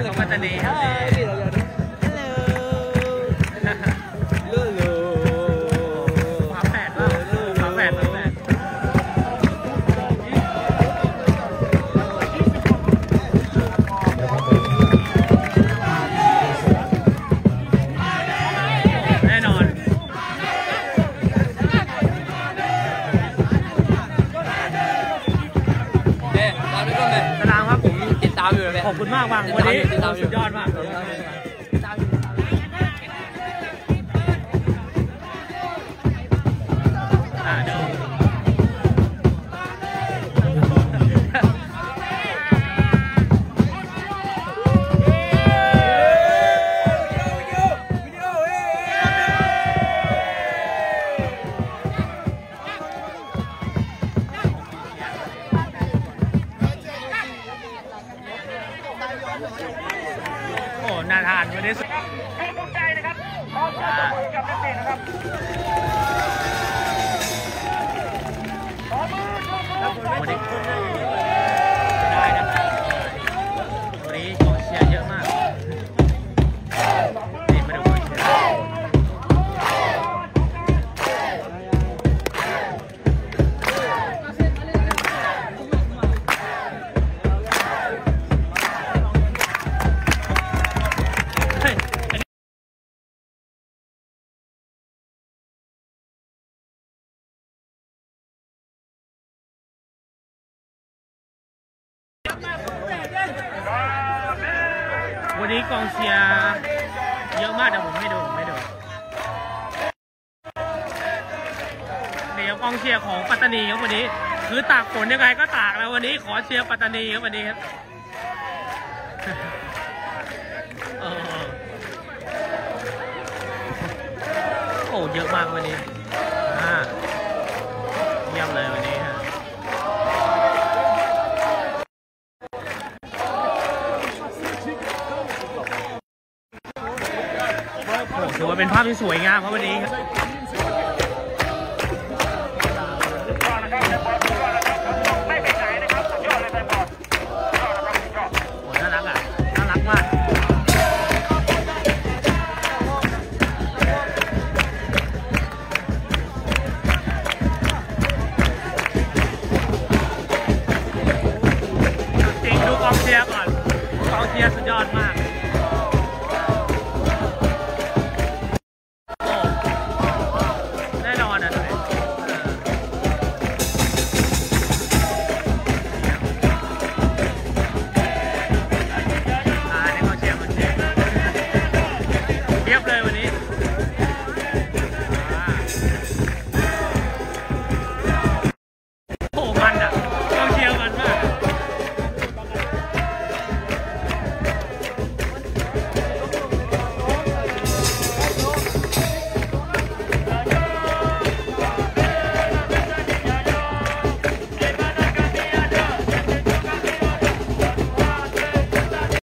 ดขอ ติดตามอยู่เลยขอบคุณมากบางวันนี้ติดตามอยู่สุดยอดมาก ทานวันนี้สุดภูมิใจนะครับขอขอบคุณกับนักเตะนะครับขอมือชูมือวัน นี้กองเชียร์เยอะมากเดี๋ยวผมให้ดูผมให้ดูเดี๋ยวกองเชียร์ของปัตตานีครับวันนี้ คือตากฝนยังไงก็ตากแล้ววันนี้ขอเชียร์ปัตตานีครับวันนี้ครับเออโอ้เยอะมากวันนี้ ถือว่าเป็นภาพที่สวยงามครับวันนี้ครับยอดนะครับแต่บอลสุดยอดนะครับไม่ไปไหนะครับสุดยอดเลยแต่อลสุดยอดนะครับสุดยอดโอ้น่ารักอะ น่ารักมาก